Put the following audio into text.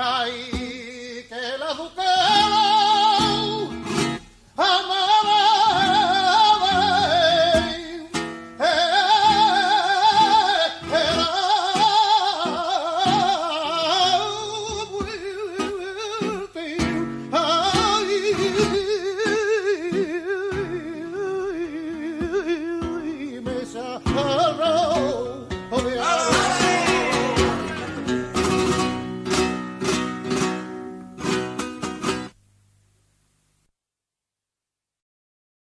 ay, que la educación